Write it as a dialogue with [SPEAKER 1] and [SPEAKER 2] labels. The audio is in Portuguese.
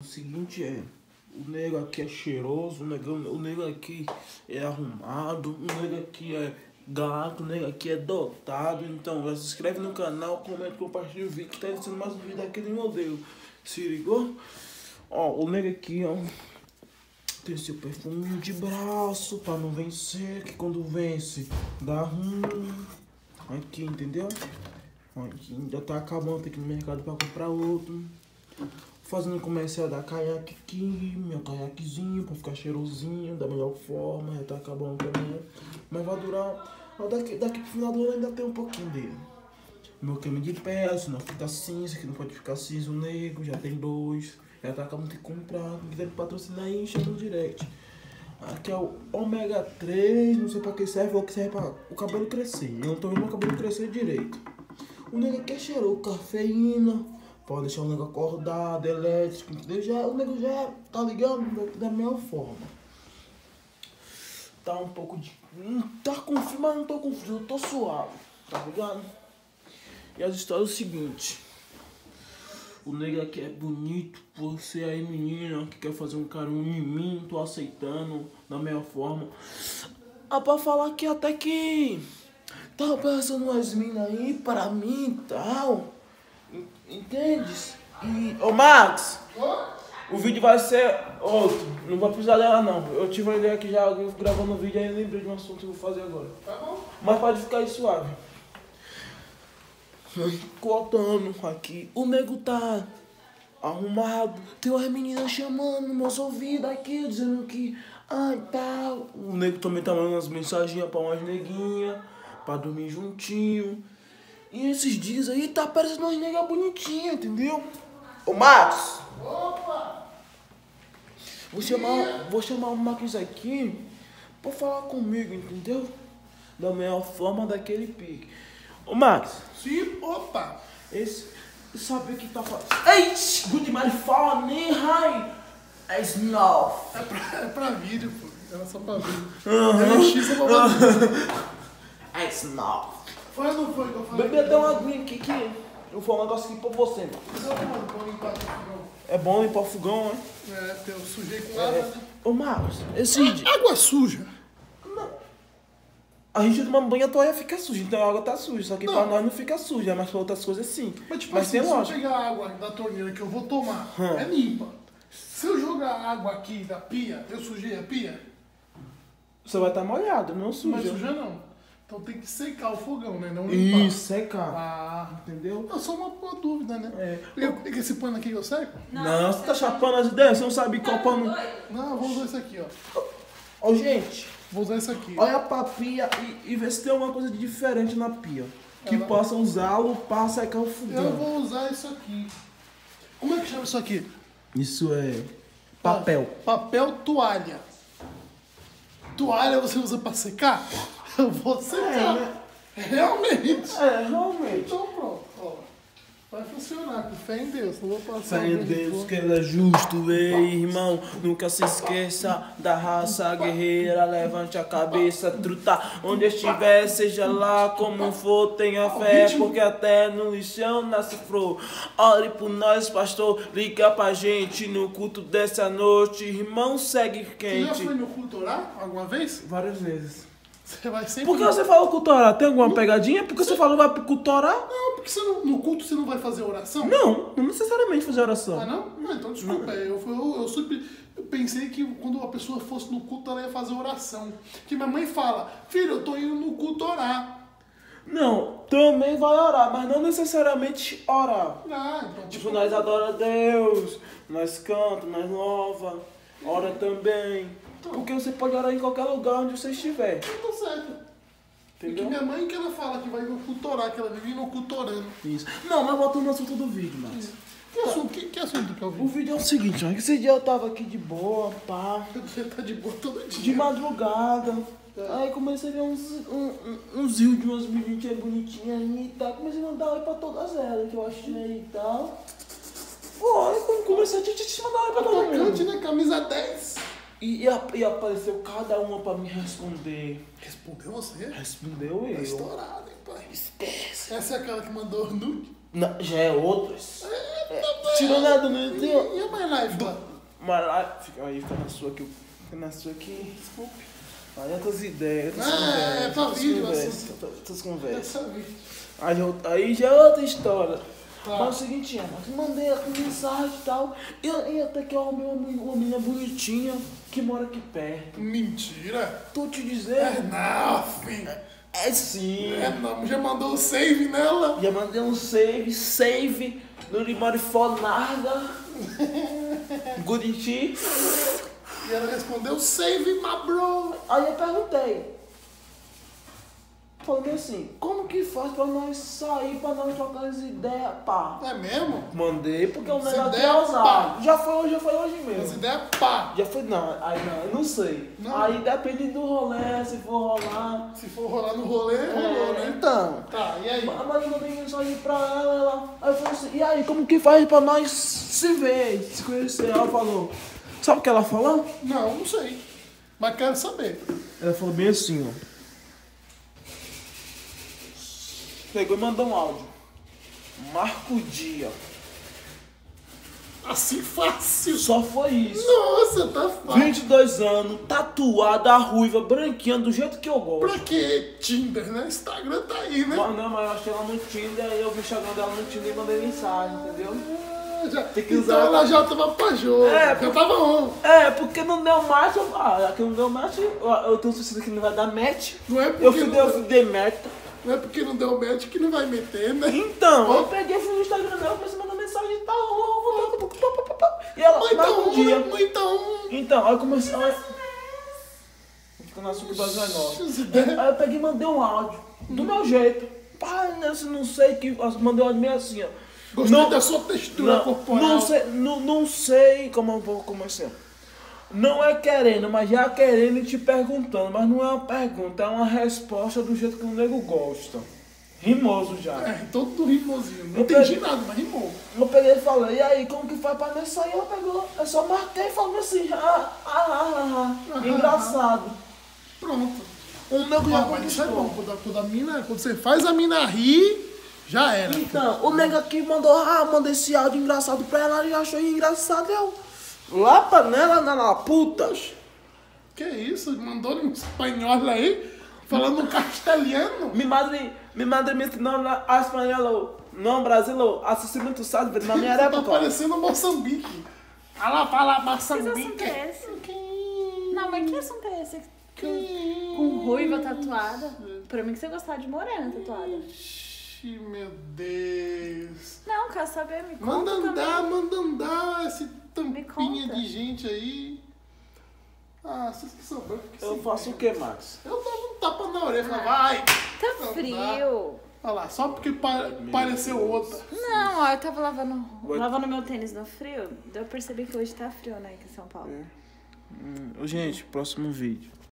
[SPEAKER 1] O seguinte é, o nego aqui é cheiroso, o, negão, o nego aqui é arrumado, o nego aqui é gato, o nego aqui é dotado. Então, já se inscreve no canal, comenta, compartilha o vídeo que tá sendo mais um vídeo daquele modelo. Se ligou? Ó, o nego aqui, ó, tem seu perfuminho de braço pra não vencer, que quando vence dá ruim. Aqui, entendeu? Aqui, já tá acabando, tem que ir no mercado pra comprar outro. Fazendo comercial da Kayak King, meu caiaquezinho pra ficar cheirosinho, da melhor forma, já tá acabando também. Mas vai durar. Daqui, daqui pro final do ano ainda tem um pouquinho dele. Meu creme de pele, senão fica cinza, que não pode ficar cinza, o negro, já tem dois. Já tá acabando de comprar, quem quiser patrocinar aí, chama no direct. Aqui é o ômega 3, não sei pra que serve, ou que serve pra o cabelo crescer. Eu não tô vendo o cabelo crescer direito. O nego aqui é cheiroso, cafeína, pode deixar o nego acordado, elétrico, entendeu? Já, o nego já tá ligado da melhor forma. Tá um pouco de. Não tá confuso, mas não tô confuso, eu tô suave, tá ligado? E as histórias é o seguinte. O nego aqui é bonito, você aí menina que quer fazer um carinho em mim, tô aceitando da melhor forma. Ah, pra falar que até que tava pensando umas minas aí pra mim e tal. En- Entendes? E. Ô Max! O vídeo vai ser outro, não vai precisar dela não. Eu tive uma ideia aqui já eu gravando o vídeo aí eu lembrei de um assunto que eu vou fazer agora.
[SPEAKER 2] Tá bom.
[SPEAKER 1] Mas pode ficar aí suave. Contando aqui, o nego tá arrumado. Tem umas meninas chamando nos meus ouvidos aqui, dizendo que. Ai, tal. O nego também tá mandando umas mensagens pra umas neguinhas, pra dormir juntinho. E esses dias aí tá parecendo umas negas bonitinhas, entendeu? Ô Max!
[SPEAKER 2] Opa!
[SPEAKER 1] Vou chamar, vou chamar o Max aqui pra falar comigo, entendeu? Da melhor forma daquele pique. Ô Max,
[SPEAKER 2] Sim, opa!
[SPEAKER 1] esse. Sabe o que tá falando? Ei, good man, fala nem hi! É snuff.
[SPEAKER 2] É pra, é pra vídeo, pô. Era só pra vídeo. É X, é pra vídeo.
[SPEAKER 1] É snuff.
[SPEAKER 2] Foi ou não foi que eu falei?
[SPEAKER 1] Bebê, dá uma aguinha aqui que eu vou falar um negócio aqui pra você, mano.
[SPEAKER 2] Não, mano, limpar aqui, não.
[SPEAKER 1] É bom limpar o fogão, né?
[SPEAKER 2] É, eu sujei com água. né?
[SPEAKER 1] Ô Max, esse dia.
[SPEAKER 2] Água suja.
[SPEAKER 1] A gente toma banho a toalha fica suja, então a água tá suja. Só que
[SPEAKER 2] Não.
[SPEAKER 1] pra nós não fica suja, mas pra outras coisas sim.
[SPEAKER 2] Mas tipo
[SPEAKER 1] mas
[SPEAKER 2] assim, se eu
[SPEAKER 1] lógica.
[SPEAKER 2] pegar a água da torneira que eu vou tomar,
[SPEAKER 1] Hum.
[SPEAKER 2] é limpa. Se eu jogar água aqui da pia, eu sujei a pia?
[SPEAKER 1] Você vai estar molhado, não suja.
[SPEAKER 2] Mas suja não. Então tem que secar o fogão, né? Não limpar.
[SPEAKER 1] Isso, secar.
[SPEAKER 2] Ah,
[SPEAKER 1] Entendeu?
[SPEAKER 2] é só uma, uma dúvida, né?
[SPEAKER 1] É.
[SPEAKER 2] Eu, que esse pano aqui que eu seco?
[SPEAKER 1] Não, você tá chapando as ideias, você não sabe qual pano.
[SPEAKER 2] Não, eu vou usar esse aqui, ó.
[SPEAKER 1] Ô, gente,
[SPEAKER 2] Vou usar esse aqui.
[SPEAKER 1] olha pra pia e, e vê se tem alguma coisa de diferente na pia. Que
[SPEAKER 2] Ela-
[SPEAKER 1] possa usá-lo pra secar o
[SPEAKER 2] Eu
[SPEAKER 1] fogão.
[SPEAKER 2] vou usar isso aqui. Como é que chama isso aqui?
[SPEAKER 1] Isso é papel.
[SPEAKER 2] Papel toalha. Toalha você usa pra secar? Eu vou secar.
[SPEAKER 1] né?
[SPEAKER 2] Realmente.
[SPEAKER 1] É, realmente.
[SPEAKER 2] Então pronto, ó. Vai funcionar, com fé em Deus. Não vou passar
[SPEAKER 1] Fé em Deus que ele é justo, ei, irmão. Nunca se esqueça da raça guerreira. Levante a cabeça, truta. Onde estiver, seja lá como for, tenha fé, porque até no lixão nasce flor. Ore por nós, pastor. Liga pra gente no culto dessa noite. Irmão, segue
[SPEAKER 2] Você já foi
[SPEAKER 1] quente.
[SPEAKER 2] no culto orar alguma vez?
[SPEAKER 1] Várias vezes.
[SPEAKER 2] Você vai sempre.
[SPEAKER 1] Por que você fala culto orar? Tem alguma pegadinha? Por que você falou vai pro culto orar?
[SPEAKER 2] Não, porque você não- no culto você não vai fazer oração?
[SPEAKER 1] Não, não necessariamente fazer oração.
[SPEAKER 2] Ah, não? Não, então desculpa. Eu, eu, eu, sempre pensei que quando a pessoa fosse no culto, ela ia fazer oração. Que minha mãe fala, filho, eu tô indo no culto orar.
[SPEAKER 1] Não, também vai orar, mas não necessariamente orar.
[SPEAKER 2] Ah, então
[SPEAKER 1] Tipo, nós adora a Deus, nós canta, nós louva, ora também. Porque você pode orar em qualquer lugar onde você estiver,
[SPEAKER 2] tá certo. E que
[SPEAKER 1] entendeu?
[SPEAKER 2] minha mãe que ela fala que vai no culto orar, que ela vive no culto orando.
[SPEAKER 1] Isso. Não, mas voltando no assunto do vídeo, Max.
[SPEAKER 2] Que assunto, que, que assunto que eu
[SPEAKER 1] O
[SPEAKER 2] vi?
[SPEAKER 1] vídeo é o seguinte, ó, que esse dia eu tava aqui de boa, pá,
[SPEAKER 2] Você tá de boa todo dia.
[SPEAKER 1] de madrugada. Aí comecei a ver uns, um, um, uns rios de umas bonitinhas bonitinhas aí e tal. Comecei a mandar oi pra todas elas que eu achei e tal. Foi, quando comecei a te, te, te mandar oi pra todo mundo.
[SPEAKER 2] Atacante, né? Camisa 10.
[SPEAKER 1] E, e, e apareceu cada uma pra me responder.
[SPEAKER 2] Respondeu você?
[SPEAKER 1] Respondeu
[SPEAKER 2] Tá
[SPEAKER 1] eu.
[SPEAKER 2] estourado, hein, pai?
[SPEAKER 1] Esquece.
[SPEAKER 2] Essa é aquela que mandou nude?
[SPEAKER 1] Não, já é outros. É, tirando a do não tem.
[SPEAKER 2] E a My Life lá?
[SPEAKER 1] Mas lá, fica aí, fica na sua aqui. Fica na sua aqui. Desculpe. Aí outras ideias, outras
[SPEAKER 2] Ah,
[SPEAKER 1] conversas.
[SPEAKER 2] é pra
[SPEAKER 1] outras
[SPEAKER 2] vídeo,
[SPEAKER 1] conversas, outras conversas.
[SPEAKER 2] Essa vi.
[SPEAKER 1] Aí, eu- aí já é outra história. Mas é o seguinte, Ana, mandei a mensagem e tal. E, até que é uma, uma, uma menina bonitinha que mora aqui perto.
[SPEAKER 2] Mentira.
[SPEAKER 1] Tô te
[SPEAKER 2] É
[SPEAKER 1] dizendo.
[SPEAKER 2] nothing.
[SPEAKER 1] É sim.
[SPEAKER 2] É não, já mandou o save nela?
[SPEAKER 1] Já mandei um save, save no Limari Fonarda. Guriti.
[SPEAKER 2] E ela respondeu save, my bro.
[SPEAKER 1] Aí eu perguntei. Falei assim, como que faz pra nós sair, pra nós trocar as ideias, pá?
[SPEAKER 2] É mesmo?
[SPEAKER 1] Mandei porque o
[SPEAKER 2] As
[SPEAKER 1] negócio é ousado.
[SPEAKER 2] pá.
[SPEAKER 1] Já foi hoje, já foi hoje
[SPEAKER 2] As
[SPEAKER 1] mesmo.
[SPEAKER 2] ideias pá.
[SPEAKER 1] Já foi, não, aí não, eu não sei.
[SPEAKER 2] Não.
[SPEAKER 1] Aí depende do rolê, se for rolar.
[SPEAKER 2] Se for rolar no rolê, rolou,
[SPEAKER 1] É,
[SPEAKER 2] né?
[SPEAKER 1] Então.
[SPEAKER 2] Tá, e aí?
[SPEAKER 1] Mas eu mandei mensagem pra ela, ela. Aí eu falei assim, e aí, como que faz pra nós se ver, se conhecer? Ela falou. Sabe o que ela falou?
[SPEAKER 2] Não, não sei. Mas quero saber.
[SPEAKER 1] Ela falou bem assim, ó. Pegou e mandou um áudio. Marco o dia.
[SPEAKER 2] Assim fácil.
[SPEAKER 1] Só foi isso.
[SPEAKER 2] Nossa, tá fácil.
[SPEAKER 1] 22 anos, tatuada, ruiva, branquinha, do jeito que eu gosto.
[SPEAKER 2] Pra que Tinder, né? Instagram tá aí, né?
[SPEAKER 1] Mas não, mas eu achei ela no Tinder, aí eu vi chegando dela no Tinder e mandei mensagem, entendeu?
[SPEAKER 2] Ah, já-
[SPEAKER 1] Tem que
[SPEAKER 2] então
[SPEAKER 1] usar-
[SPEAKER 2] ela já tava pra jogo.
[SPEAKER 1] É,
[SPEAKER 2] já tava on.
[SPEAKER 1] É, porque não deu match, eu, ah, aqui não deu match, eu, eu tenho certeza que não vai dar match.
[SPEAKER 2] Não é porque,
[SPEAKER 1] Eu fui,
[SPEAKER 2] não,
[SPEAKER 1] eu fui de meta.
[SPEAKER 2] Não é porque não deu match que não vai meter, né?
[SPEAKER 1] Então, eu peguei, fui no Instagram dela, comecei a mandar mensagem e tal. E ela,
[SPEAKER 2] Mas
[SPEAKER 1] marca
[SPEAKER 2] então,
[SPEAKER 1] um dia.
[SPEAKER 2] então.
[SPEAKER 1] Então, aí eu comecei. Aí... Fica na nova.
[SPEAKER 2] As ideias.
[SPEAKER 1] Aí eu peguei e mandei um áudio. Do meu jeito. Pai, nesse não sei que. Mandei um áudio meio assim, ó.
[SPEAKER 2] Gostei
[SPEAKER 1] Não-
[SPEAKER 2] da sua textura
[SPEAKER 1] Não,
[SPEAKER 2] corporal.
[SPEAKER 1] não sei, não, não sei como eu vou começar. Não é querendo, mas já querendo e te perguntando. Mas não é uma pergunta, é uma resposta do jeito que o nego gosta. Rimoso já.
[SPEAKER 2] É, todo rimozinho. Não
[SPEAKER 1] Eu
[SPEAKER 2] entendi
[SPEAKER 1] peguei-
[SPEAKER 2] nada, mas rimou.
[SPEAKER 1] Eu peguei e falei, e aí, como que faz pra nós sair? Ela pegou, eu só marquei e falei assim, ah, ah, ah, ah, ah. engraçado.
[SPEAKER 2] Pronto.
[SPEAKER 1] O nego já
[SPEAKER 2] Ah, mas isso é
[SPEAKER 1] conquistou.
[SPEAKER 2] bom. Quando quando a mina, quando você faz a mina rir, já era.
[SPEAKER 1] Então, o nego aqui mandou, ah, mandei esse áudio engraçado pra ela, já achou engraçado, eu. Lá pra nela, na, na puta.
[SPEAKER 2] Que isso? Mandou um espanhol aí, falando castelhano.
[SPEAKER 1] Mi madre, mi madre me ensinou a espanhol, não brasileiro, assistimento sabe, na minha
[SPEAKER 2] Tá
[SPEAKER 1] época.
[SPEAKER 2] parecendo Moçambique. Ela fala
[SPEAKER 3] Que assunto
[SPEAKER 2] Moçambique.
[SPEAKER 3] é esse? Não, mas que assunto é esse? Com ruiva tatuada? Pra mim que você gostava de morena tatuada.
[SPEAKER 2] Ixi, meu Deus.
[SPEAKER 3] Não, quero saber, me conta
[SPEAKER 2] Manda andar,
[SPEAKER 3] também.
[SPEAKER 2] manda andar esse tampinha de gente aí. Ah, vocês que são brancos que
[SPEAKER 1] Eu faço o que, Max?
[SPEAKER 2] Eu dava um tapa na orelha e falava, vai!
[SPEAKER 3] Tá frio.
[SPEAKER 2] Olha lá, só porque pa- pareceu outra.
[SPEAKER 3] Não, ó, eu tava lavando, lavando meu tênis no frio. Eu percebi que hoje tá frio, né, aqui em São Paulo.
[SPEAKER 1] Gente, próximo vídeo.